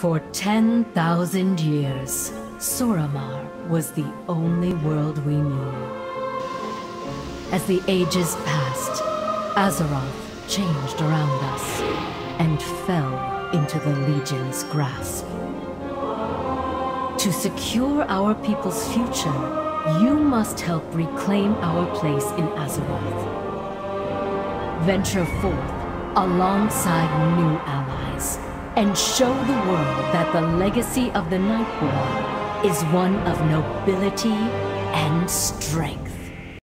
For 10,000 years, Suramar was the only world we knew. As the ages passed, Azeroth changed around us and fell into the Legion's grasp. To secure our people's future, you must help reclaim our place in Azeroth. Venture forth alongside new allies and show the world that the legacy of the Night Nightborne is one of nobility and strength.